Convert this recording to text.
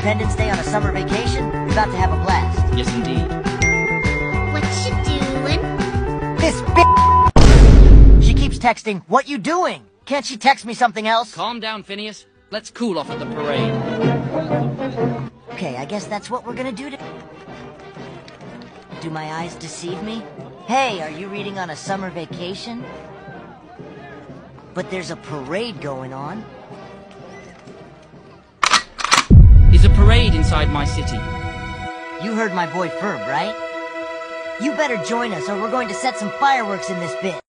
Independence Day on a summer vacation? You're about to have a blast. Yes, indeed. What you doing? This bitch! She keeps texting, what you doing? Can't she text me something else? Calm down, Phineas. Let's cool off at the parade. Okay, I guess that's what we're gonna do to... Do my eyes deceive me? Hey, are you reading on a summer vacation? But there's a parade going on. Inside my city. You heard my boy Ferb, right? You better join us or we're going to set some fireworks in this bit.